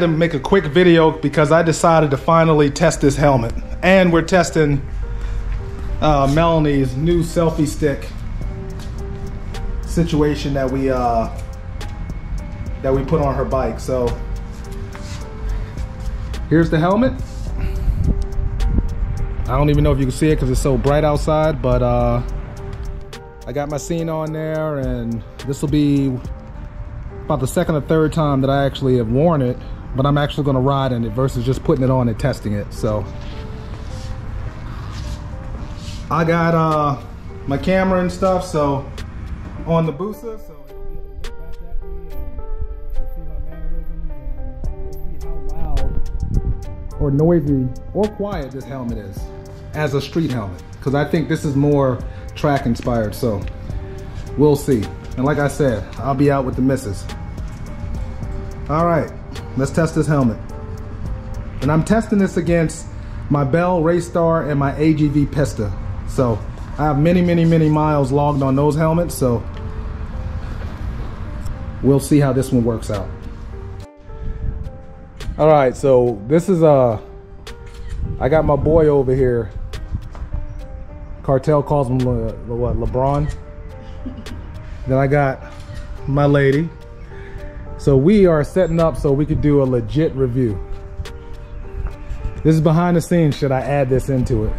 Had to make a quick video because I decided to finally test this helmet. And we're testing uh, Melanie's new selfie stick situation that we uh, that we put on her bike. So here's the helmet. I don't even know if you can see it because it's so bright outside, but uh, I got my scene on there and this will be about the second or third time that I actually have worn it, but I'm actually gonna ride in it versus just putting it on and testing it. So I got uh, my camera and stuff, so on the Busa, so or noisy or quiet this helmet is as a street helmet. Because I think this is more track inspired, so we'll see. And like I said, I'll be out with the missus. All right, let's test this helmet. And I'm testing this against my Bell Race Star and my AGV Pista. So I have many, many, many miles logged on those helmets. So we'll see how this one works out. All right, so this is uh, I got my boy over here. Cartel calls him Le, Le, what, LeBron. then I got my lady, so we are setting up so we could do a legit review. This is behind the scenes, should I add this into it?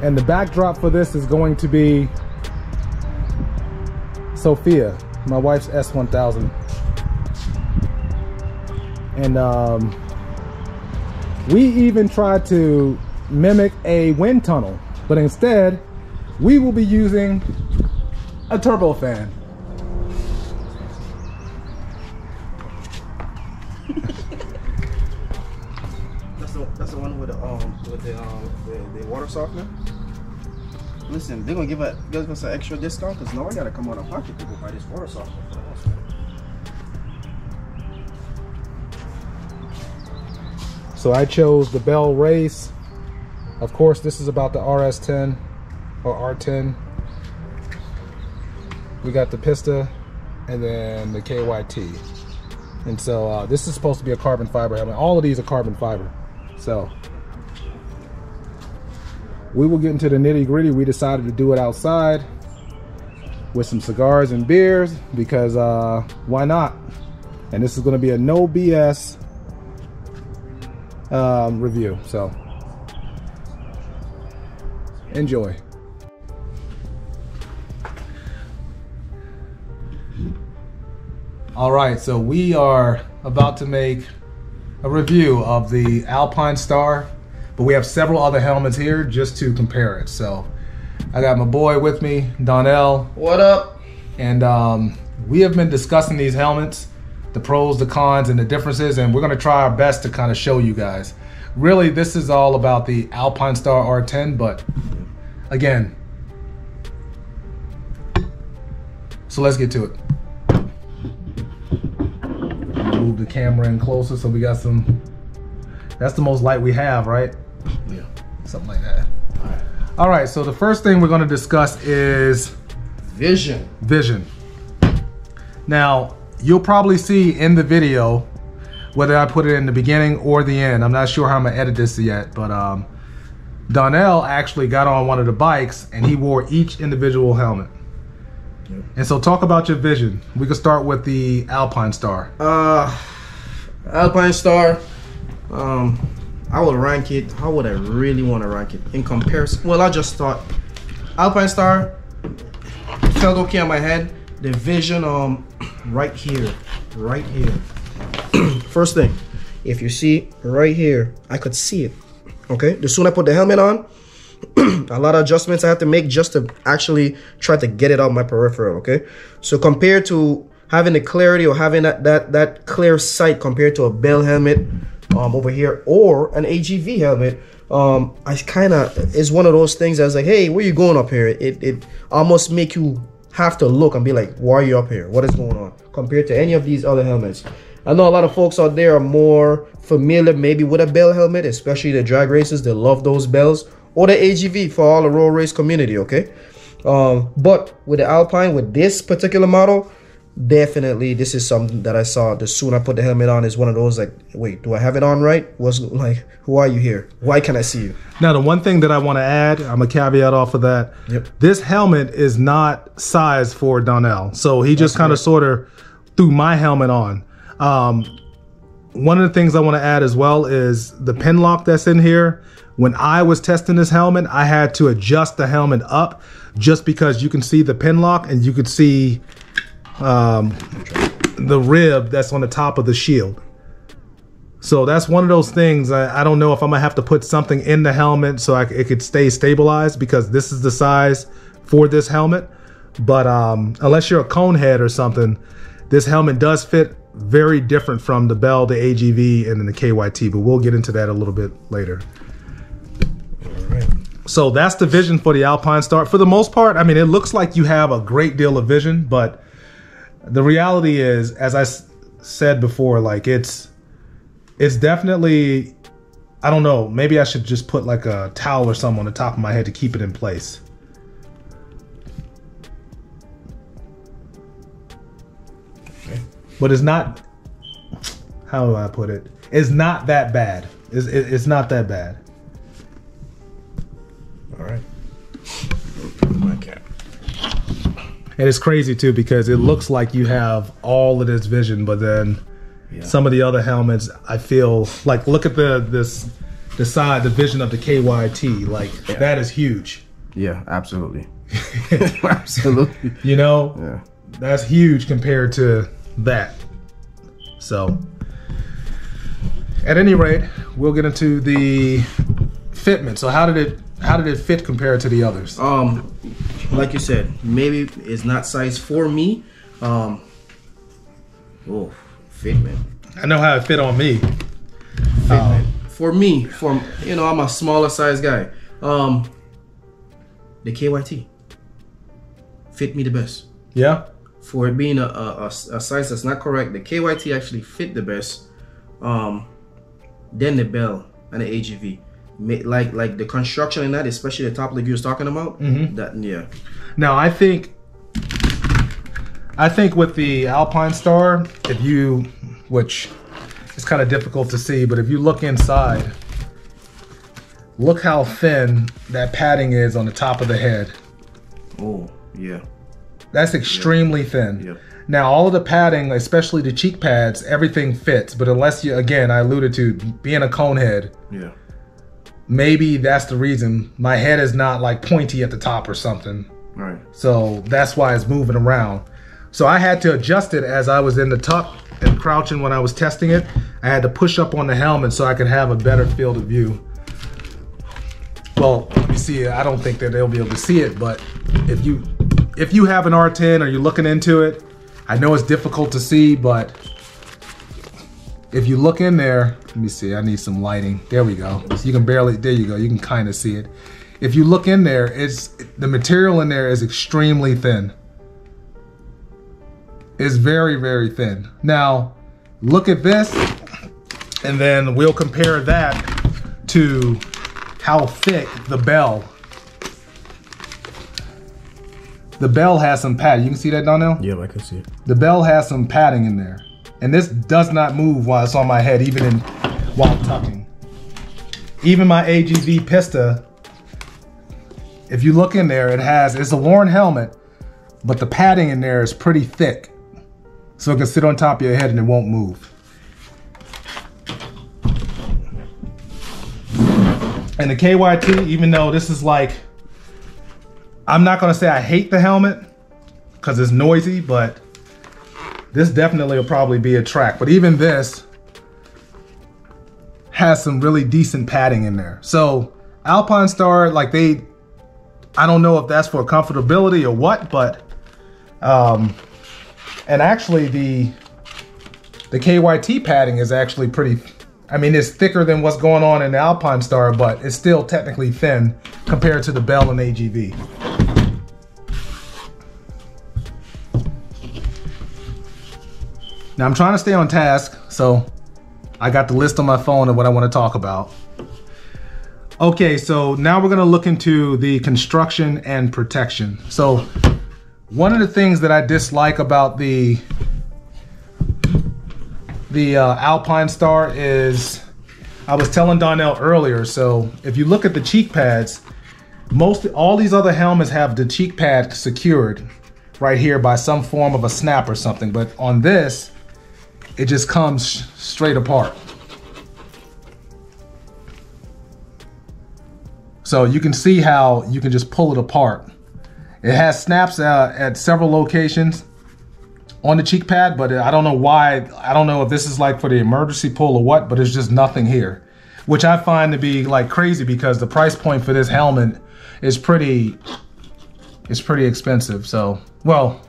And the backdrop for this is going to be Sophia, my wife's S1000. And um, we even tried to mimic a wind tunnel, but instead we will be using a turbo fan. That's the that's the one with the um with the um the, the water softener. Listen, they're gonna give, a, give us an extra discount because now I gotta come out of pocket to go buy this water softener for the house. So I chose the Bell Race. Of course, this is about the RS10 or R10. We got the Pista and then the KYT. And so uh, this is supposed to be a carbon fiber helmet. All of these are carbon fiber. So we will get into the nitty gritty. We decided to do it outside with some cigars and beers because uh, why not? And this is gonna be a no BS um, review. So enjoy. All right, so we are about to make a review of the Alpine Star, but we have several other helmets here just to compare it. So I got my boy with me, Donnell, What up? and um, we have been discussing these helmets, the pros, the cons, and the differences, and we're gonna try our best to kind of show you guys. Really, this is all about the Alpine Star R10, but again, so let's get to it. Move the camera in closer so we got some. That's the most light we have, right? Yeah. Something like that. All right, so the first thing we're gonna discuss is Vision. vision. Now, you'll probably see in the video, whether I put it in the beginning or the end, I'm not sure how I'm gonna edit this yet, but um, Donnell actually got on one of the bikes and he wore each individual helmet. And so talk about your vision. We can start with the Alpine Star. Uh, Alpine Star. Um, I would rank it. How would I really want to rank it in comparison? Well, I just thought Alpine Star felt okay on my head. The vision, um, right here, right here. First thing, if you see right here, I could see it. Okay, the soon I put the helmet on, a lot of adjustments I have to make just to actually try to get it out my peripheral. Okay, so compared to having the clarity or having that that that clear sight compared to a Bell helmet um over here or an AGV helmet, um I kind of is one of those things that's like, hey, where you going up here? It it almost make you have to look and be like, why are you up here? What is going on? Compared to any of these other helmets. I know a lot of folks out there are more familiar maybe with a bell helmet, especially the drag races. They love those bells or the AGV for all the road race community. Okay, um, but with the Alpine, with this particular model, definitely this is something that I saw. The soon I put the helmet on is one of those like, wait, do I have it on right? Was like, who are you here? Why can I see you? Now, the one thing that I want to add, I'm a caveat off of that. Yep. This helmet is not sized for Donnell, so he just kind of sort of threw my helmet on. Um, one of the things I want to add as well is the pin lock that's in here. When I was testing this helmet, I had to adjust the helmet up just because you can see the pin lock and you could see um, the rib that's on the top of the shield. So that's one of those things. I, I don't know if I'm gonna have to put something in the helmet so I, it could stay stabilized because this is the size for this helmet. But um, unless you're a cone head or something, this helmet does fit very different from the Bell, the AGV, and then the KYT. But we'll get into that a little bit later. So that's the vision for the Alpine Star. For the most part, I mean, it looks like you have a great deal of vision, but the reality is, as I s- said before, like it's it's definitely I don't know. Maybe I should just put like a towel or something on the top of my head to keep it in place. But it's not. How do I put it? It's not that bad. It's, it- it's not that bad. All right. My cap. And it's crazy too because it looks like you have all of this vision, but then some of the other helmets, I feel like look at the this the side, the vision of the KYT, like that is huge. Yeah, absolutely. absolutely. You know, Yeah. that's huge compared to that. So, at any rate, we'll get into the fitment. So, how did it how did it fit compared to the others? Um, like you said, maybe it's not size for me. Um, oh, fitment. I know how it fit on me. Fitment. For me, for you know, I'm a smaller size guy. Um, the KYT fit me the best. Yeah. For it being a, a, a, a size that's not correct, the KYT actually fit the best. Um, then the Bell and the AGV. Like like the construction in that, especially the top like you was talking about. That yeah. Now I think I think with the Alpine Star, if you which is kind of difficult to see, but if you look inside, look how thin that padding is on the top of the head. Oh yeah. That's extremely thin. Yep. Now all of the padding, especially the cheek pads, everything fits, but unless you again, I alluded to being a cone head, Yeah. maybe that's the reason my head is not like pointy at the top or something. Right. So that's why it's moving around. So I had to adjust it as I was in the tuck and crouching when I was testing it. I had to push up on the helmet so I could have a better field of view. Well, let me see. I don't think that they'll be able to see it, but if you if you have an R10 or you're looking into it, I know it's difficult to see, but if you look in there, let me see. I need some lighting. There we go. So you can barely. There you go. You can kind of see it. If you look in there, it's the material in there is extremely thin. It's very very thin. Now, look at this, and then we'll compare that to how thick the bell. The bell has some padding. You can see that, Donnell? Yeah, I can see it. The bell has some padding in there. And this does not move while it's on my head, even in while tucking. Even my AGV Pista, if you look in there, it has it's a worn helmet, but the padding in there is pretty thick. So it can sit on top of your head and it won't move. And the KYT, even though this is like I'm not gonna say I hate the helmet because it's noisy, but this definitely will probably be a track. But even this has some really decent padding in there. So Alpine Star, like they, I don't know if that's for comfortability or what, but um, and actually the the KYT padding is actually pretty. I mean, it's thicker than what's going on in the Alpine Star, but it's still technically thin compared to the Bell and AGV. Now I'm trying to stay on task, so I got the list on my phone of what I want to talk about. Okay, so now we're gonna look into the construction and protection. So one of the things that I dislike about the the uh, Alpine Star is I was telling Donnell earlier. So if you look at the cheek pads, most all these other helmets have the cheek pad secured right here by some form of a snap or something, but on this, it just comes straight apart. So you can see how you can just pull it apart. It has snaps uh, at several locations on the cheek pad, but I don't know why. I don't know if this is like for the emergency pull or what, but there's just nothing here, which I find to be like crazy because the price point for this helmet is pretty, it's pretty expensive. So, well,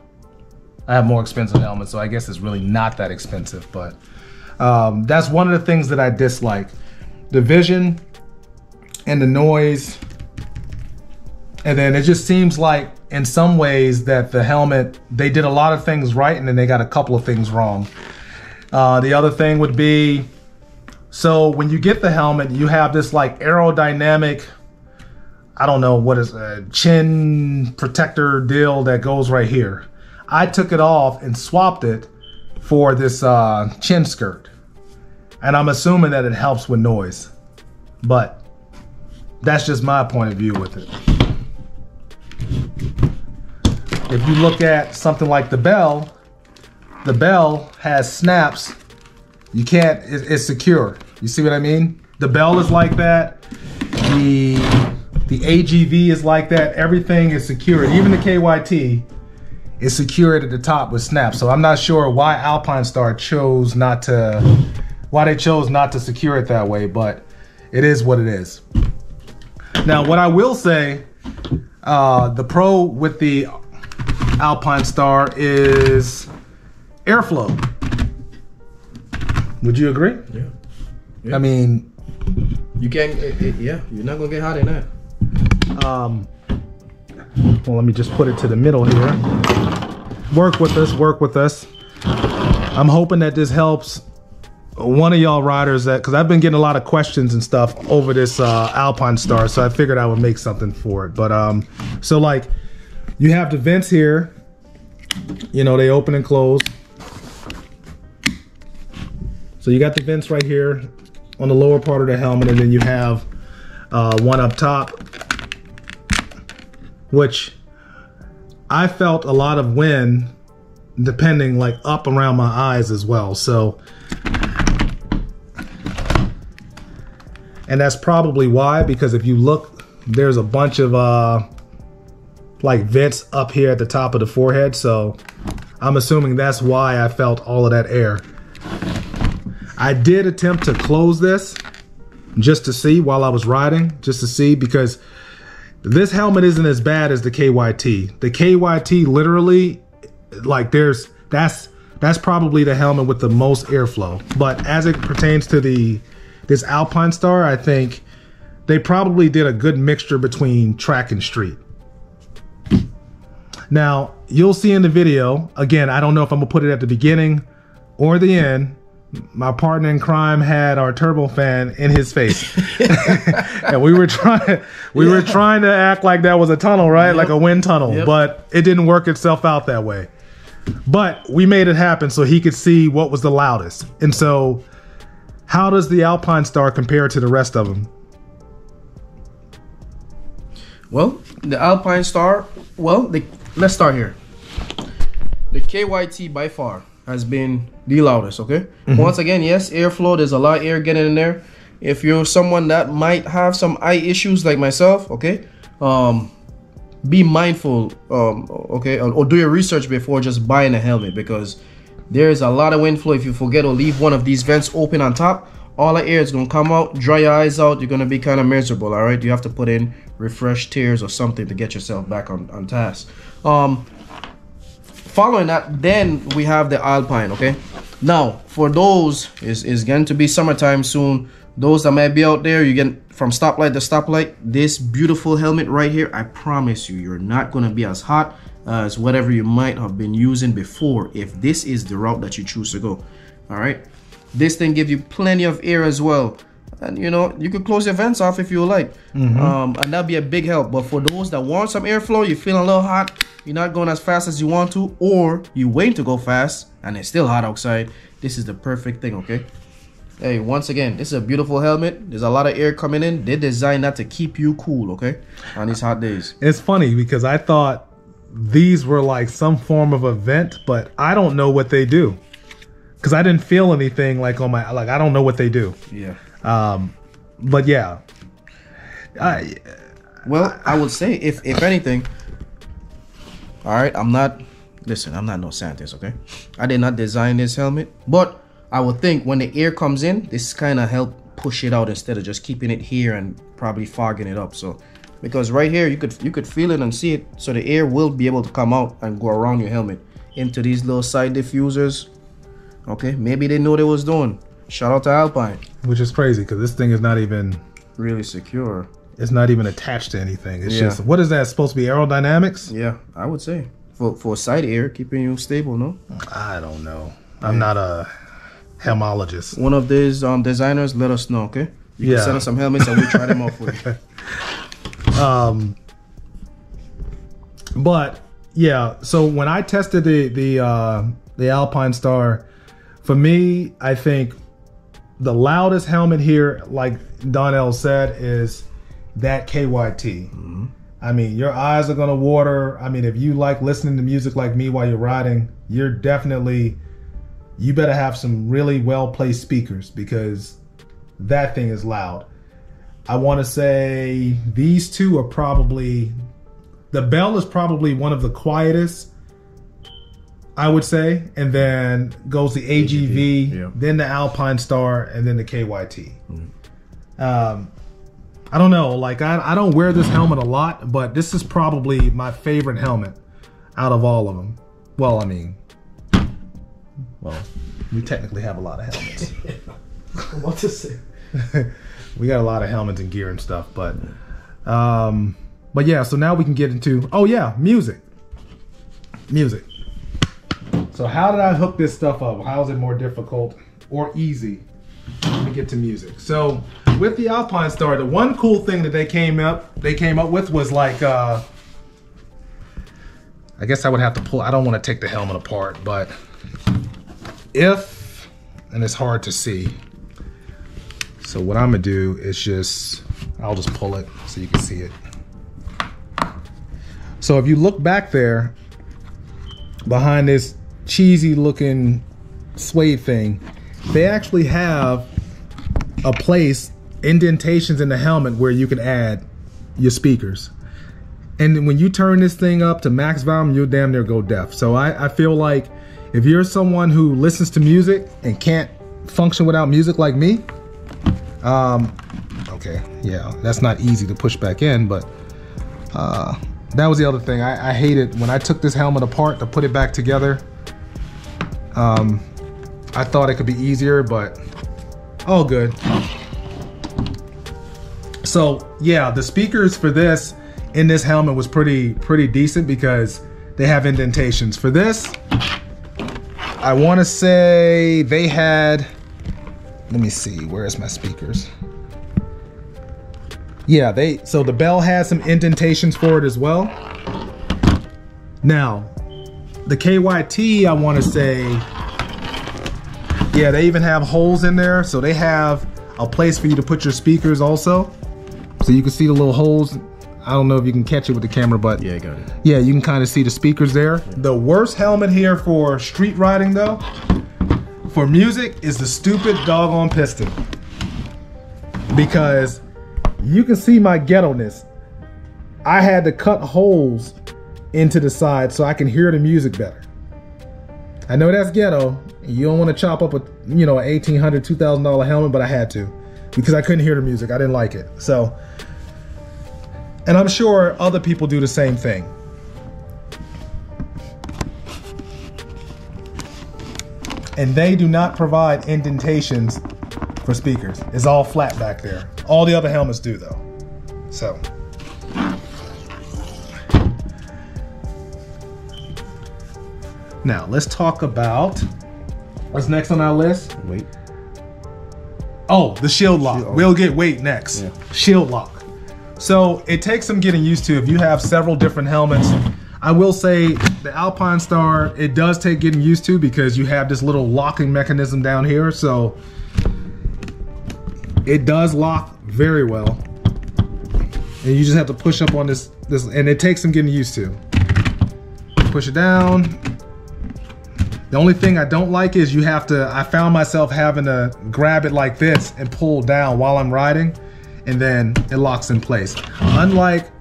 I have more expensive helmets, so I guess it's really not that expensive, but um, that's one of the things that I dislike. The vision and the noise. And then it just seems like in some ways that the helmet, they did a lot of things right and then they got a couple of things wrong. Uh, the other thing would be, so when you get the helmet, you have this like aerodynamic, I don't know what is a chin protector deal that goes right here. I took it off and swapped it for this uh, chin skirt. And I'm assuming that it helps with noise. But that's just my point of view with it. If you look at something like the bell, the bell has snaps. You can't, it's secure. You see what I mean? The bell is like that. The the AGV is like that. Everything is secured. Even the KYT is secured at the top with snaps. So I'm not sure why Alpine Star chose not to, why they chose not to secure it that way, but it is what it is. Now, what I will say, uh, the pro with the Alpine Star is airflow. Would you agree? Yeah. yeah. I mean, you can't. It, it, yeah, you're not gonna get hot in that. Um. Well, let me just put it to the middle here. Work with us. Work with us. I'm hoping that this helps one of y'all riders that because I've been getting a lot of questions and stuff over this uh, Alpine Star, so I figured I would make something for it. But um, so like you have the vents here, you know they open and close. So you got the vents right here on the lower part of the helmet, and then you have uh, one up top, which I felt a lot of wind depending like up around my eyes as well. So and that's probably why because if you look there's a bunch of uh like vents up here at the top of the forehead so i'm assuming that's why i felt all of that air i did attempt to close this just to see while i was riding just to see because this helmet isn't as bad as the kyt the kyt literally like there's that's that's probably the helmet with the most airflow but as it pertains to the this Alpine Star, I think they probably did a good mixture between track and street. Now, you'll see in the video, again, I don't know if I'm gonna put it at the beginning or the end. My partner in crime had our turbofan in his face. and we were trying we yeah. were trying to act like that was a tunnel, right? Yep. Like a wind tunnel, yep. but it didn't work itself out that way. But we made it happen so he could see what was the loudest. And so how does the Alpine Star compare to the rest of them? Well, the Alpine Star, well, the, let's start here. The KYT by far has been the loudest, okay? Mm-hmm. Once again, yes, airflow, there's a lot of air getting in there. If you're someone that might have some eye issues like myself, okay? Um, be mindful, um, okay, or, or do your research before just buying a helmet because there is a lot of wind flow if you forget or leave one of these vents open on top all the air is gonna come out dry your eyes out you're gonna be kind of miserable all right you have to put in refresh tears or something to get yourself back on, on task um following that then we have the alpine okay? Now for those is is going to be summertime soon. Those that might be out there you get from stoplight to stoplight this beautiful helmet right here i promise you you're not going to be as hot as whatever you might have been using before if this is the route that you choose to go all right? This thing gives you plenty of air as well and you know you could close your vents off if you like, um, and that'd be a big help. But for those that want some airflow, you're feeling a little hot, you're not going as fast as you want to, or you wait to go fast and it's still hot outside. This is the perfect thing, okay? Hey, once again, this is a beautiful helmet. There's a lot of air coming in. They designed that to keep you cool, okay, on these hot days. It's funny because I thought these were like some form of event, but I don't know what they do. Cause I didn't feel anything like on my like I don't know what they do. Yeah. Um, but yeah, I Well, I would say if if anything, all right, I'm not. Listen, I'm not no scientist, okay? I did not design this helmet, but I would think when the air comes in, this kind of help push it out instead of just keeping it here and probably fogging it up. So, because right here you could you could feel it and see it, so the air will be able to come out and go around your helmet into these little side diffusers. Okay, maybe they know they was doing. Shout out to Alpine, which is crazy because this thing is not even really secure. it's not even attached to anything. It's Yeah. just what is that supposed to be aerodynamics? Yeah, I would say for for side air, keeping you stable. No. I don't know. I'm not a helmologist. one of these um, designers, let us know, okay? You Yeah. can send us some helmets and we try them out for you. Um, but yeah, so when I tested the the uh, the Alpine Star, for me, I think the loudest helmet here, like Donnell said, is that KYT. I mean, your eyes are gonna water. I mean, if you like listening to music like me while you're riding, you're definitely you better have some really well placed speakers because that thing is loud. I want to say these two are probably the Bell is probably one of the quietest. I would say, and then goes the AGV, yeah. then the Alpine Star, and then the KYT. Um, I don't know, like I, I don't wear this helmet a lot, but this is probably my favorite helmet out of all of them. Well, I mean, well, we technically have a lot of helmets. what to say? we got a lot of helmets and gear and stuff, but um but yeah, so now we can get into oh yeah, music. Music. So how did I hook this stuff up? How is it more difficult or easy Let me get to music? So with the Alpine Star, the one cool thing that they came up they came up with was like uh I guess I would have to pull I don't want to take the helmet apart, but if and it's hard to see. So what I'm gonna do is just, I'll just pull it so you can see it. So if you look back there, behind this cheesy looking suede thing, they actually have a place, indentations in the helmet where you can add your speakers. And when you turn this thing up to max volume, you'll damn near go deaf. So I, I feel like if you're someone who listens to music and can't function without music like me, um, okay, yeah, that's not easy to push back in, but uh, that was the other thing. I, I hated when I took this helmet apart to put it back together. Um, I thought it could be easier, but all good. So yeah, the speakers for this in this helmet was pretty pretty decent because they have indentations. For this, I want to say they had. Let me see. Where's my speakers? Yeah, they. So the bell has some indentations for it as well. Now, the KYT, I want to say. Yeah, they even have holes in there, so they have a place for you to put your speakers also. So you can see the little holes. I don't know if you can catch it with the camera, but Yeah, got it. yeah, you can kind of see the speakers there. The worst helmet here for street riding, though, for music, is the stupid doggone Pista. Because you can see my ghetto-ness. I had to cut holes into the side so I can hear the music better. I know that's ghetto. You don't want to chop up a you know an eighteen hundred, two thousand dollar helmet, but I had to because I couldn't hear the music. I didn't like it. So, and I'm sure other people do the same thing. And they do not provide indentations for speakers. It's all flat back there. All the other helmets do though. So. Now let's talk about what's next on our list. Wait. Oh, the shield lock. Shield- We'll get weight next. Yeah. Shield lock. So it takes some getting used to if you have several different helmets. I will say the Alpine Star, it does take getting used to because you have this little locking mechanism down here. So it does lock very well. And you just have to push up on this, this and it takes some getting used to. Push it down, the only thing I don't like is you have to, I found myself having to grab it like this and pull down while I'm riding, and then it locks in place. Unlike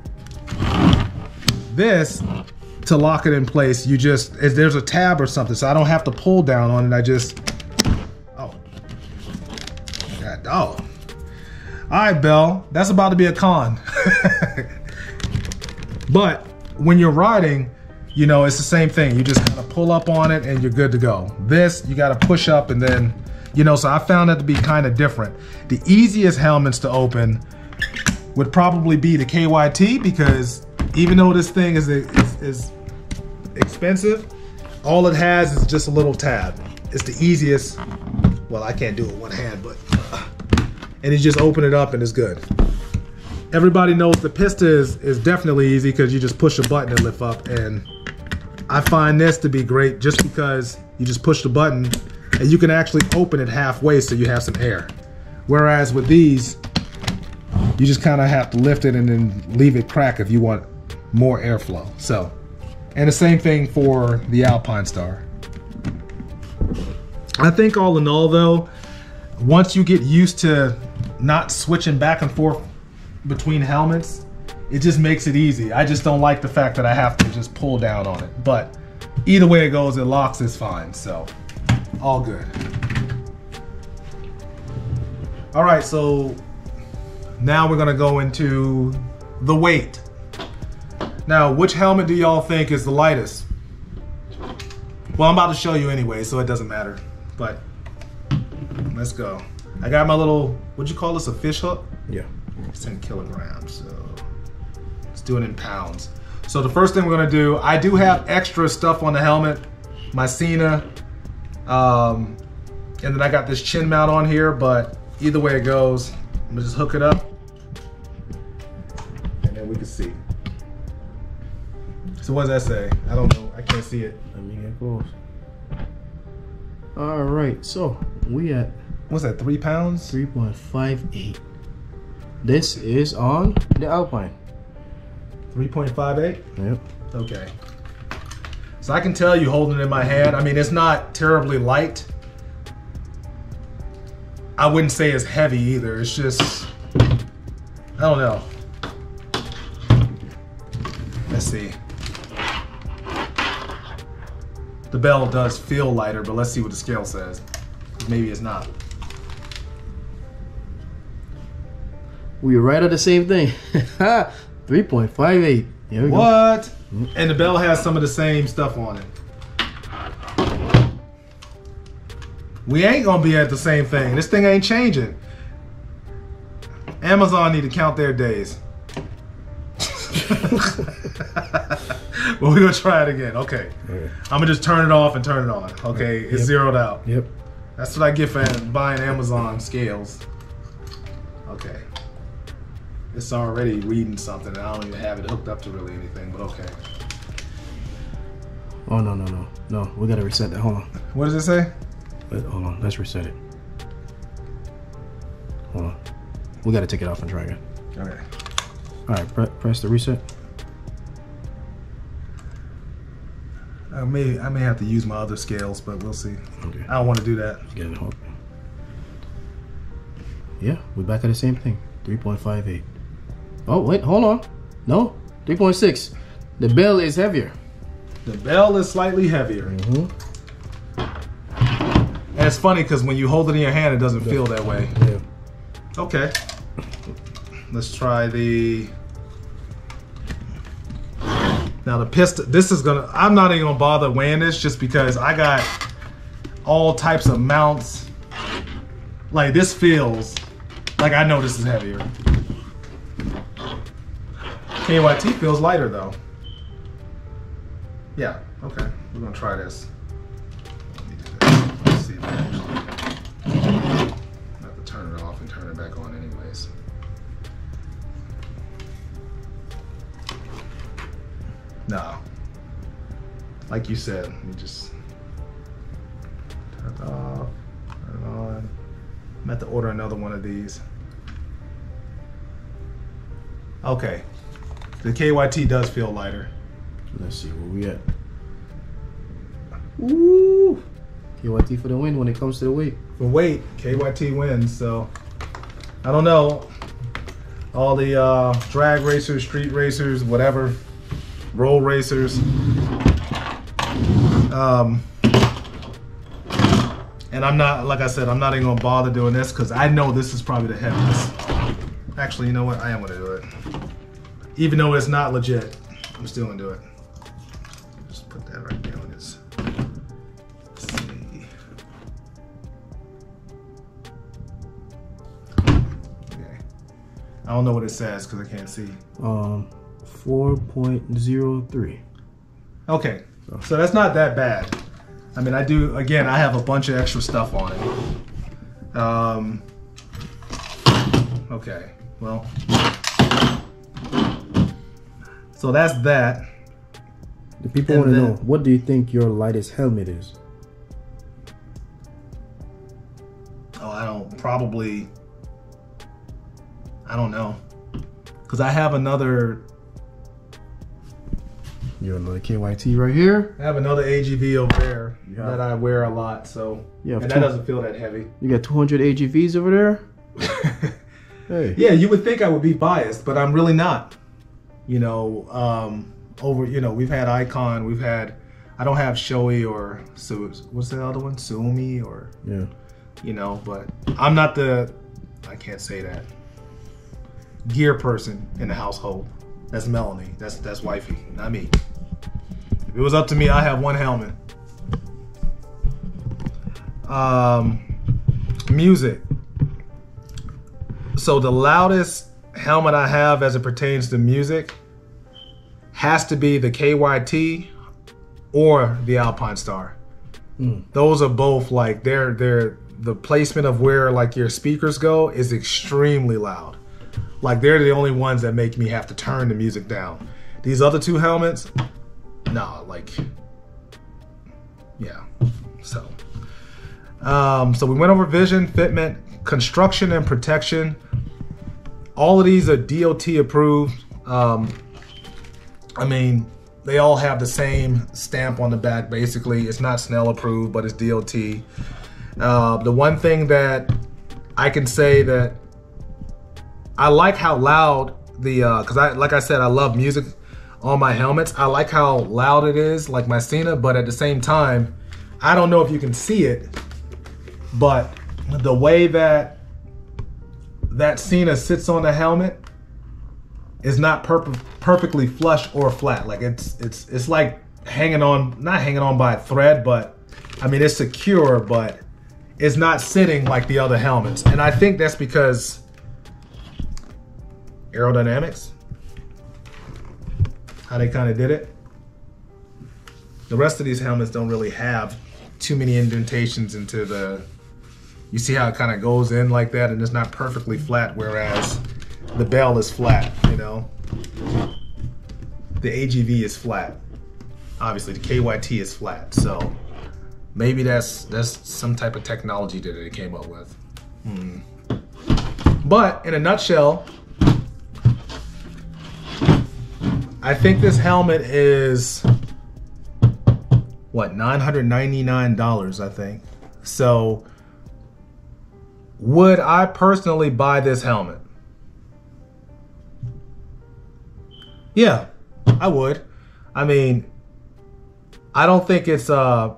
this, to lock it in place, you just, there's a tab or something, so I don't have to pull down on it, I just, oh. Oh. All right, Bell, that's about to be a con. but when you're riding, you know, it's the same thing. You just kind of pull up on it and you're good to go. This, you got to push up and then, you know, so I found that to be kind of different. The easiest helmets to open would probably be the KYT because even though this thing is, is, is expensive, all it has is just a little tab. It's the easiest. Well, I can't do it one hand, but and you just open it up and it's good. Everybody knows the Pista is, is definitely easy because you just push a button and lift up and I find this to be great just because you just push the button and you can actually open it halfway so you have some air. Whereas with these, you just kind of have to lift it and then leave it crack if you want more airflow. So, and the same thing for the Alpine Star. I think all in all though, once you get used to not switching back and forth between helmets, it just makes it easy. I just don't like the fact that I have to just pull down on it. But either way it goes, it locks is fine. So all good. All right, so now we're gonna go into the weight. Now, which helmet do y'all think is the lightest? Well, I'm about to show you anyway, so it doesn't matter. But let's go. I got my little, what'd you call this, a fish hook? Yeah. It's 10 kilograms, so do it in pounds. So the first thing we're gonna do, I do have extra stuff on the helmet, my Sena, um, and then I got this chin mount on here, but either way it goes, I'm gonna just hook it up, and then we can see. So what does that say? I don't know, I can't see it. Let me get close. All right, so we at What's that, three pounds? 3.58. This is on the Alpine. 3.58? Yep. Okay. So I can tell you holding it in my hand. I mean, it's not terribly light. I wouldn't say it's heavy either. It's just, I don't know. Let's see. The bell does feel lighter, but let's see what the scale says. Maybe it's not. We're right at the same thing. 3.58. Here we go. What? And the bell has some of the same stuff on it. We ain't gonna be at the same thing. This thing ain't changing. Amazon need to count their days. well, we're gonna try it again. Okay. Okay. I'm gonna just turn it off and turn it on. Okay, it's Yep. zeroed out. Yep. That's what I get for buying Amazon scales. Okay. It's already reading something, and I don't even have it hooked up to really anything, but okay. Oh no no no no! We gotta reset that. Hold on. What does it say? Wait, hold on. Let's reset it. Hold on. We gotta take it off and try again. Okay. All right. Pre- press the reset. I may I may have to use my other scales, but we'll see. Okay. I don't want to do that. Get it hooked. Yeah, we're back at the same thing. 3.58. Oh, wait, hold on. No, 3.6. The bell is heavier. The bell is slightly heavier, Mm-hmm. and it's funny because when you hold it in your hand, it doesn't feel that way. Yeah. Okay. Let's try the. Now the pistol. This is gonna. I'm not even gonna bother weighing this just because I got all types of mounts. Like this feels like I know this is heavier. KYT feels lighter though. Yeah. Okay. We're gonna try this. Let's see if it actually- have to turn it noise. No. Like you said, you just turn it off, turn it on. I'm at to order another one of these. Okay. The KYT does feel lighter. Let's see where we at. Ooh. KYT for the win when it comes to the weight. For weight, KYT wins, so I don't know. All the uh, drag racers, street racers, whatever, roll racers. Um, and I'm not, like I said, I'm not even gonna bother doing this because I know this is probably the heaviest. Actually, you know what? I am gonna do it. Even though it's not legit, I'm still gonna do it. Just put that right there on this. See. Okay. I don't know what it says because I can't see. Um, four point zero three. Okay, so that's not that bad. I mean, I do, again, I have a bunch of extra stuff on it. Um, okay, well. So that's that. The people want to know what do you think your lightest helmet is? Oh, I don't, probably, I don't know. Because I have another, You have another KYT right here. I have another AGV over there Yeah. that I wear a lot, so. Yeah, and that doesn't feel that heavy. You got 200 AGVs over there. Hey. Yeah, you would think I would be biased, but I'm really not. You know, um, over you know, we've had Icon, we've had. I don't have Shoei or Su. What's the other one? Sumi or Yeah. you know, but I'm not the. I can't say that. Gear person in the household. That's Melanie. That's that's wifey, not me. If it was up to me, I have one helmet. Um, music. So the loudest helmet I have as it pertains to music has to be the KYT or the Alpine Star. Those are both like they're they're the placement of where like your speakers go is extremely loud. Like they're the only ones that make me have to turn the music down. These other two helmets, nah, like yeah. So um, so we went over vision, fitment, construction, and protection. All of these are DOT approved. Um, I mean, they all have the same stamp on the back. Basically, it's not Snell approved, but it's DOT. Uh, the one thing that I can say that I like how loud the because I like I said I love music on my helmets. I like how loud it is, like my Sena, but at the same time, I don't know if you can see it, but the way that that Sena sits on the helmet is not perp- perfectly flush or flat. Like it's it's it's like hanging on, not hanging on by a thread, but I mean it's secure, but it's not sitting like the other helmets. And I think that's because aerodynamics, how they kind of did it. The rest of these helmets don't really have too many indentations into the. You see how it kind of goes in like that, and it's not perfectly flat, whereas the bell is flat. You know, the AGV is flat. Obviously, the KYT is flat. So maybe that's that's some type of technology that they came up with. Hmm. But in a nutshell, I think this helmet is what nine hundred ninety nine dollars. I think so. Would I personally buy this helmet? Yeah, I would. I mean, I don't think it's uh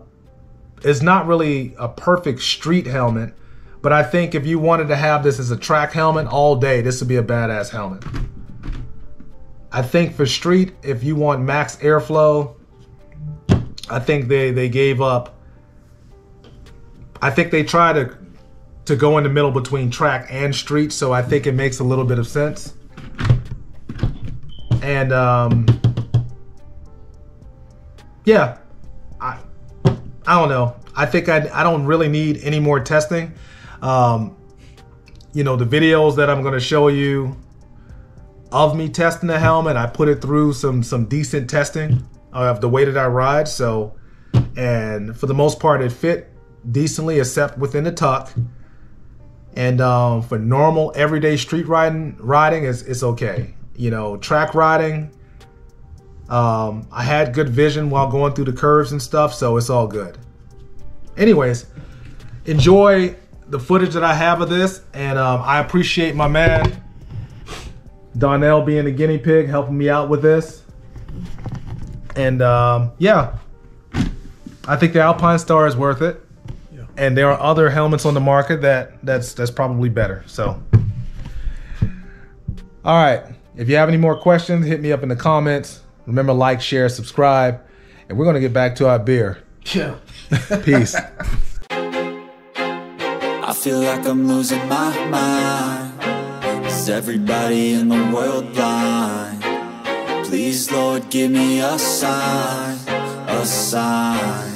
it's not really a perfect street helmet, but I think if you wanted to have this as a track helmet all day, this would be a badass helmet. I think for street, if you want max airflow, I think they they gave up. I think they try to to go in the middle between track and street, so I think it makes a little bit of sense. And um, yeah, I I don't know. I think I I don't really need any more testing. Um, you know, the videos that I'm going to show you of me testing the helmet, I put it through some some decent testing of the way that I ride. So, and for the most part, it fit decently, except within the tuck. And um, for normal everyday street riding, riding is it's okay. You know, track riding. Um, I had good vision while going through the curves and stuff, so it's all good. Anyways, enjoy the footage that I have of this, and um, I appreciate my man Donnell being the guinea pig, helping me out with this. And um, yeah, I think the Alpinestar is worth it. Yeah. And there are other helmets on the market that that's that's probably better. So, all right. If you have any more questions, hit me up in the comments. Remember, like, share, subscribe, and we're gonna get back to our beer. Yeah. Peace. I feel like I'm losing my mind. Is everybody in the world blind? Please, Lord, give me a sign, a sign.